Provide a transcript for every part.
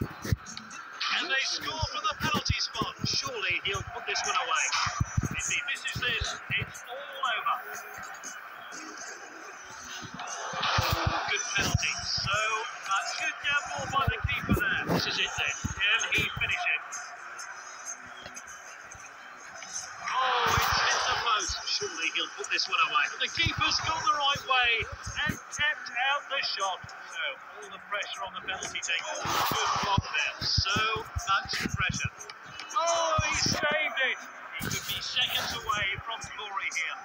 And they score from the penalty spot. Surely he'll put this one away. If he misses this, it's all over. Oh, good penalty. So, uh, good gamble by the keeper there. This is it then. Can he finish it? Oh, it's hit the post. Surely he'll put this one away. But the keeper's gone the right way the shot. So, all the pressure on the penalty taker. Good block there. So much pressure. Oh, he saved it. He could be seconds away from glory here.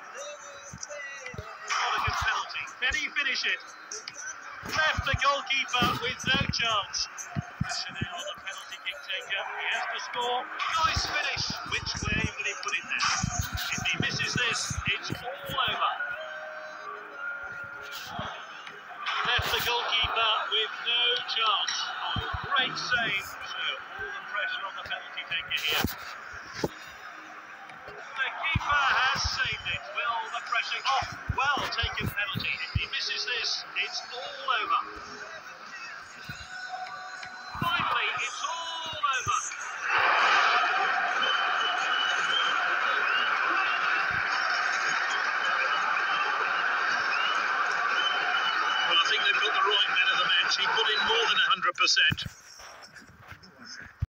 What a good penalty. Can he finish it? Left the goalkeeper with no chance. On the penalty kick taker. He has to score. Nice finish. Which way will he put it now? If he misses this, it's all over. The goalkeeper with no chance. Oh, great save. So all the pressure on the penalty taker here. The keeper has saved it. Will the pressure off? Well taken penalty. If he misses this, it's all over. Finally, it's all over. Well, I think they've got the right man of the match. He put in more than 100%.